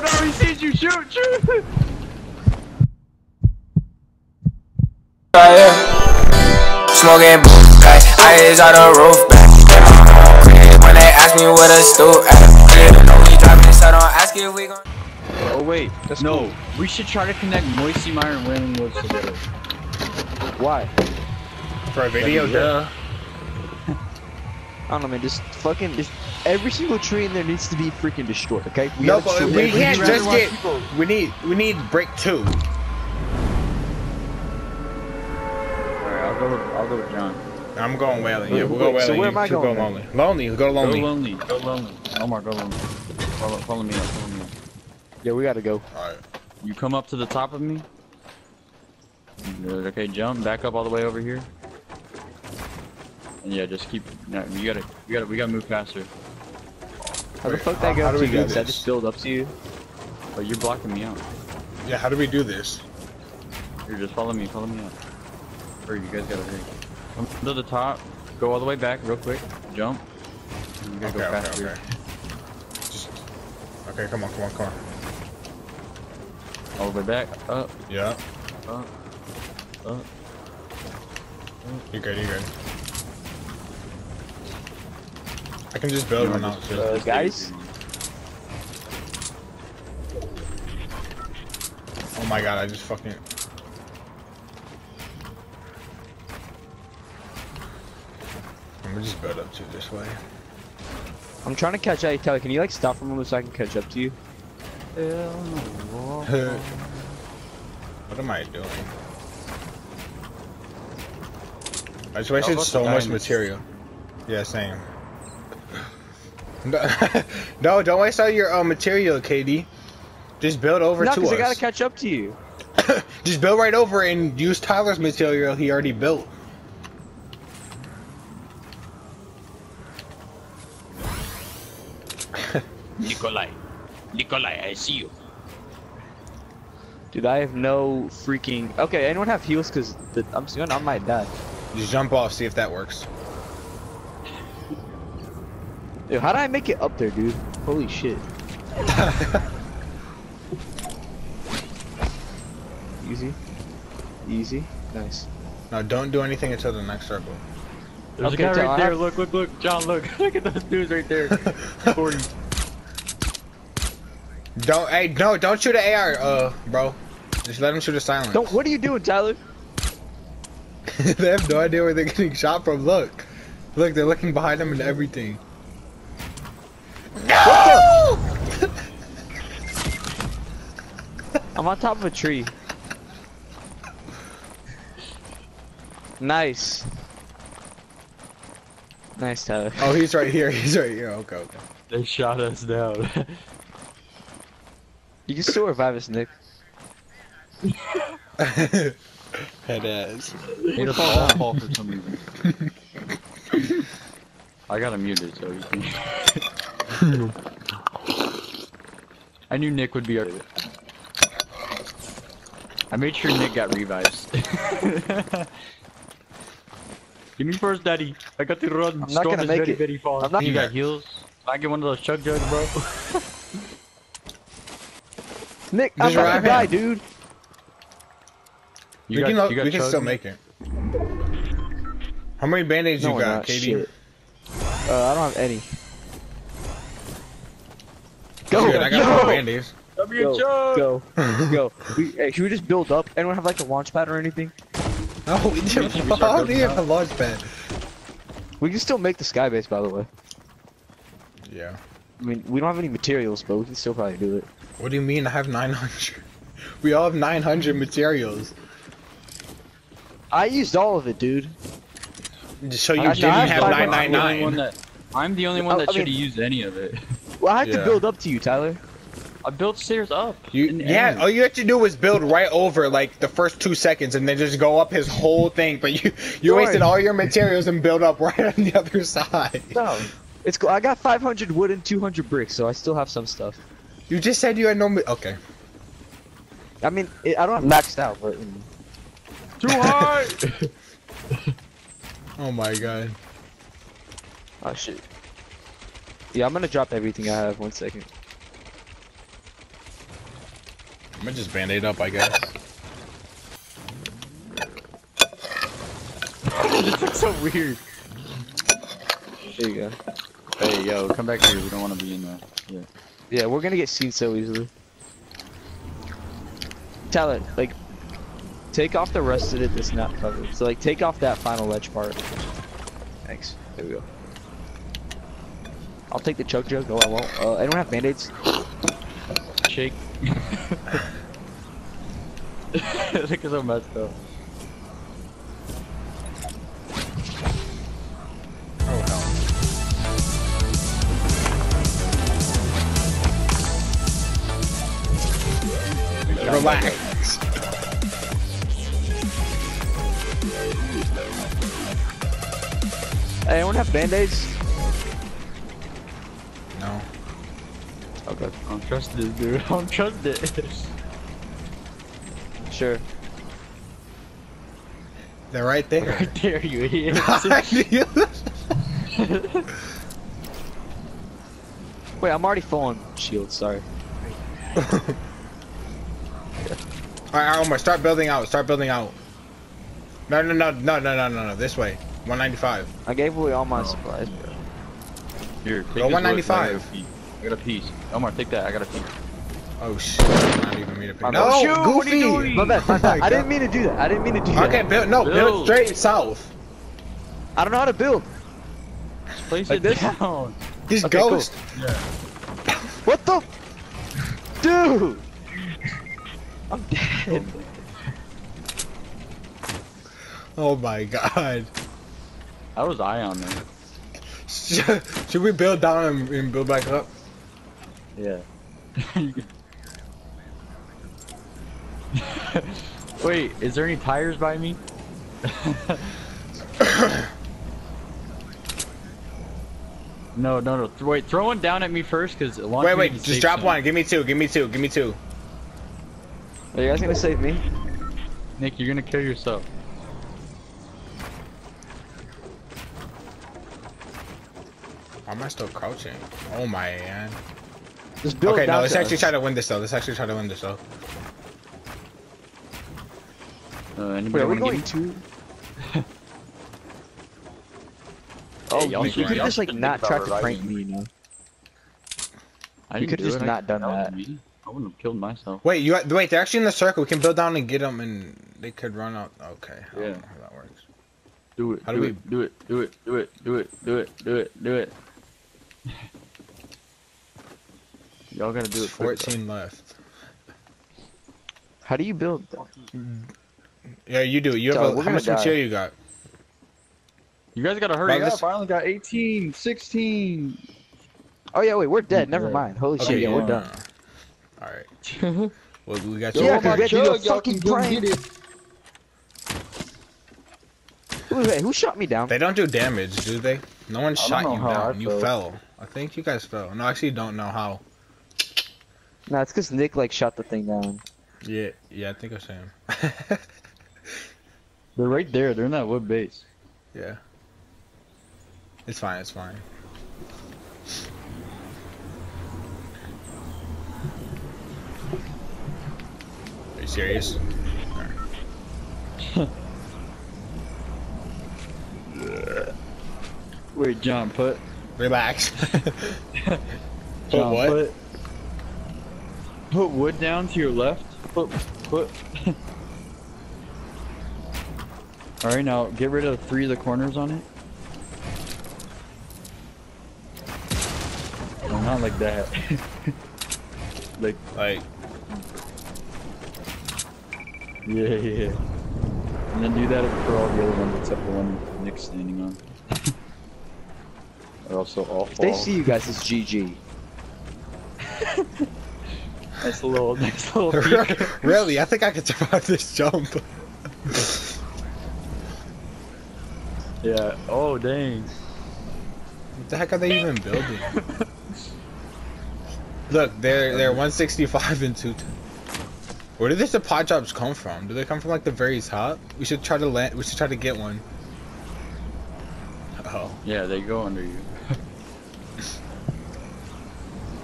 no, he sees you. Shoot, shoot. Smoking like eyes on the roof back. When they ask me what a stoop at, know we driving, so don't ask if we gon' Oh wait, That's no. cool. We should try to connect Moisty Mire and Wailing Woods together. Why? For a video, That'd duh. I don't know, man. Just fucking, just every single tree in there needs to be freaking destroyed. Okay? We No, but destroy we can't just get. We need we need break two. Alright, I'll go. With, I'll go with John. I'm going Wailing. Yeah, we'll go wait, so where you am I going go lonely. Lonely. Go to Go lonely. lonely. Go lonely. Omar, go lonely. Follow, follow me up. Follow me up. Yeah, we gotta go. Alright. You come up to the top of me. Good. Okay, jump back up all the way over here. And yeah, just keep. No, you gotta. You gotta. We gotta move faster. How the fuck how- that go how up do to we you do guys? I this? just build up to you. But you're blocking me out. Yeah, how do we do this? Here, just follow me. Follow me up. Or you guys gotta hurry. Come to the top. Go all the way back real quick. Jump. And You gotta Okay, go okay, faster. okay. Just. Okay, come on, come on, come on. All the way back. Up. Yeah. Up. Up. You're good. You're good. I can just build one out too. Uh, guys? Oh my god, I just fucking. Let me just build up to this way. I'm trying to catch up. Tyler, can you like stop for a moment so I can catch up to you? what am I doing? I just wasted so much material. Yeah, same. No, no, don't waste all your uh, material, KD. Just build over No, to because us. I gotta catch up to you. Just build right over and use Tyler's material he already built. Nikolai. Nikolai, I see you. Dude, I have no freaking. Okay, anyone have heals? Because I'm just gonna, I might die. Just jump off, see if that works. Dude, how did I make it up there, dude? Holy shit. Easy. Easy. Nice. Now don't do anything until the next circle. There's Okay, a guy John, right I there. Look, look, look. John, look. look at those dudes right there. Recording. Don't, hey, no, don't shoot an AR, uh, bro. Just let him shoot a silence. Don't. What are you doing, Tyler? they have no idea where they're getting shot from. Look, look, they're looking behind them and everything. I'm on top of a tree. Nice. Nice, Tyler. Oh, he's right here. He's right here. Okay, okay. They shot us down. You can still revive us, Nick. Head ass. Hit a ball fall for some reason. I got him muted, so you can. I knew Nick would be. our- I made sure Nick got revives. Give me first, daddy. I got to run. I'm not Storm gonna is make very, it. very far. I'm not- You got heals? Can I get one of those chug jugs, bro? Nick, I'm Just about to die, him. dude. You we got- can, you got we can still make it. How many band-aids No, you got, not. KD? Uh, I don't have any. Go, Dude, I got go, four band-aids. Give go, chug! go, go. We, hey, should we just build up? Anyone have like a launch pad or anything? No, we didn't. Should we How do you have a launch pad? We can still make the sky base, by the way. Yeah. I mean, we don't have any materials, but we can still probably do it. What do you mean I have 900? We all have 900 materials. I used all of it, dude. So you I- I didn't have have 500. I'm the only 999. one that. I'm the only one that I should have mean- used any of it. Well, I had Yeah. to build up to you, Tyler. I built stairs up. You, yeah, end. all you have to do was build right over like the first two seconds and then just go up his whole thing. But you you Don't wasted all your materials and build up right on the other side. No, it's cool. I got 500 wood and 200 bricks, so I still have some stuff. You just said you had no. Okay. I mean, it, I don't have maxed out, but mm. Too high! Oh my god. oh shit. Yeah, I'm gonna drop everything I have. One second. I'm gonna just band-aid up, I guess. this looks so weird. There you go. Hey, yo, come back here. We don't want to be in there. Yeah. Yeah, we're gonna get seen so easily. Tell it, like, take off the rest of it that's not covered. So, like, take off that final ledge part. Thanks. There we go. I'll take the choke jug. Oh, I won't. Uh, anyone have band-aids? Shake. Look at so messed up. Oh hell. Relax. Hey, anyone have band-aids? No. Okay. I don't trust this dude. I don't trust this. Sure. They're right there. right there, you idiot. Wait, I'm already full on shield. Sorry. Alright, Omar, start building out. Start building out. No, no, no, no, no, no, no, no. This way. 195. I gave away all my supplies, bro. Here, take Go 195. I got a piece. I got a piece. Omar, take that. I got a piece. Oh shit. Not even me to pick. My No. Shoot, Goofy. what are you doing? My bad, my Oh bad. my I didn't mean to do that. I didn't mean to do that. Okay, build. No, build Build. straight south. I don't know how to build. Just place Like it this? down. He's Okay, cool. ghost. What the? Dude! I'm dead. Oh my god. How was I on there? Should should we build down and, and build back up? Yeah. Wait, is there any tires by me? no, no, no. Th- wait, throw one down at me first, because Wait, wait. Just drop one. Give me two. Give me two. Give me two. Are you guys gonna save me? Nick, you're gonna kill yourself. Why am I still crouching? Oh my man. Just build Okay, no. Let's to actually us. try to win this though. Let's actually try to win this though. Uh, anybody Wait, are we wanna going give to? Hey, Oh, y'all you could just like not try to prank me, you know? I You could've just it. I- not done wasn't that. me. I wouldn't have killed myself. Wait, you wait. They're actually in the circle. We can build down and get them, and they could run out. Okay. I don't Yeah. know how that works. Do it. How do, do it. Do it. Do it. Do it. Do it. Do it. Do it. Do it. Y'all gotta do it. quick, 14 left. How do you build? Yeah, you do. You have So, a, we're how much die. material you got? You guys gotta hurry Well, up. this- I only got 18, 16. Oh yeah, wait, we're dead. Never Yeah. mind. Holy Okay, shit, yeah, we're uh, done. All right. Well, we got you. Yeah, because we had to do a y'all fucking can prank. get. Who, wait, who shot me down? They don't do damage, do they? No one I shot you down. You fell. fell. I think you guys fell. No, I actually don't know how. Nah, it's because Nick like shot the thing down. Yeah, yeah, I think I saw him. They're right there. They're in that wood base. yeah. It's fine. It's fine. Are you serious? Wait, John, put. Relax. Put John, what? Put, put wood down to your left. Put. Put. All right, now get rid of three of the corners on it. No, not like that. like, Like, yeah, yeah. And then do that for all the other ones except the one Nick's standing on. or else they'll all If fall. they see you guys, it's GG. Nice little, nice little peek. really? I think I could survive this jump. Yeah. Oh, dang. What the heck are they even building? Look, they're they're 165 and 210. Where did the supply drops come from? Do they come from like the very top? We should try to land. We should try to get one. Oh, Yeah, they go under you.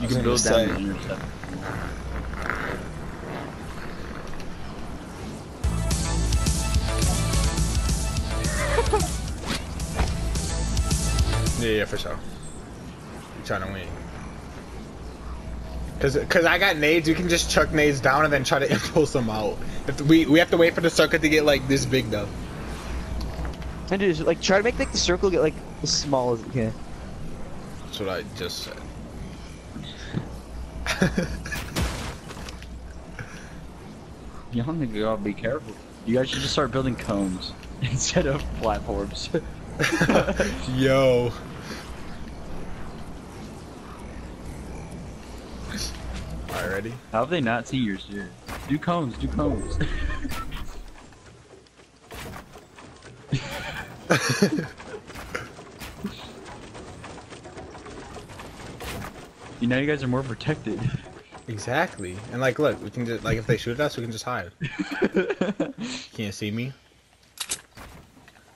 You can build down say. the intercept. Yeah, yeah, for sure. I'm trying to win. Cause, Cause I got nades, you can just chuck nades down and then try to impulse them out. If we we have to wait for the circle to get like this big though. And just like try to make like the circle get like as small as it can. That's what I just said. Y'all need to be careful. You guys should just start building cones instead of platforms. Yo. Alright, ready? How have they not seen your shit? Do cones, do cones. you know you guys are more protected. Exactly. And like, look, we can just like if they shoot at us, we can just hide. Can't see me.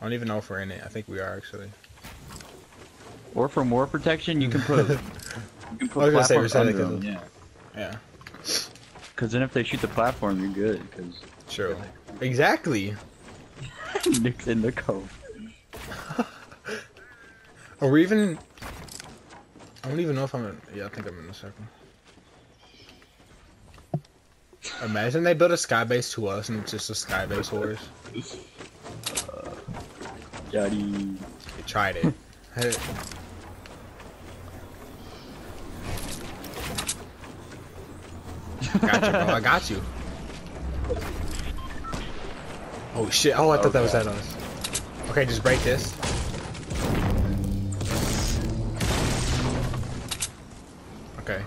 I don't even know if we're in it. I think we are actually. or for more protection, you can put you can put I was gonna say, we're under them. Yeah, Yeah. Because then if they shoot the platform, you're good. Because True. Exactly. Nick's in the cone. Are we even? I don't even know if I'm. In... Yeah, I think I'm in a second. Imagine they build a sky base to us and it's just a sky base horse. Daddy. They tried it. Hey. got you, bro. I got you. Oh shit! Oh, I thought that was at us. Okay, just break this. Okay.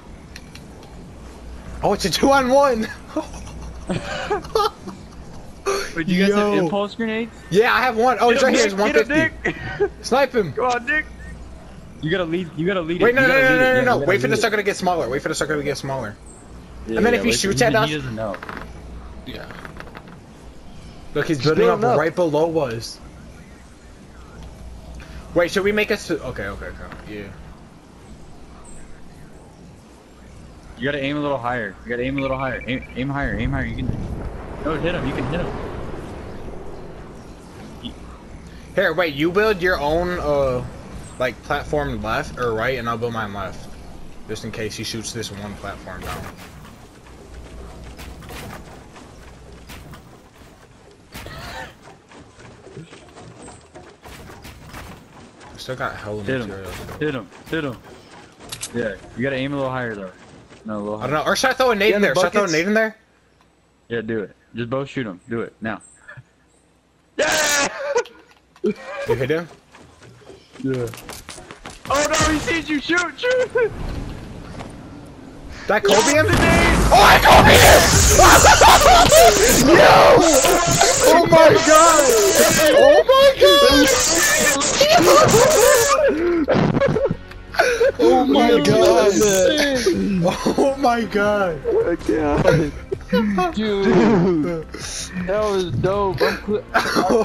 Oh, it's a two on one. Wait, do you guys have Yo. impulse grenades? yeah, I have one. Oh, it's right here. It's Get him, 150. Nick! Snipe him. Come on, Nick! You gotta lead. You gotta lead Wait, it. no, you no, no, no, no, no. Wait for the lead sucker to get smaller. Wait for the sucker to get smaller. Yeah, and then if he wait, shoots at us- he doesn't know. Yeah. Look, he's Just building build up up. right below us. Wait, should we make us? Okay, okay, okay. Yeah. You gotta aim a little higher. You gotta aim a little higher. Aim, aim higher. Aim higher. You can. No, hit him. You can hit him. Here, wait. You build your own, uh, like platform left or right, and I'll build mine left, just in case he shoots this one platform down. Still got hell Hit him. materials. Hit him. Hit him. Yeah. You gotta aim a little higher though. No, a little I higher. don't know. Or should I throw a nade Yeah, in the there? Should I throw a buckets. nade in there? Yeah, do it. Just both shoot him. Do it now. Yeah. You hit him? Yeah. Oh no! He sees you. Shoot! Shoot! Kobe him? Oh, I Kobe him! Yo! Oh my god! Oh my god! Oh, oh my god! Oh my god! Oh my god! Dude, that was dope. Oh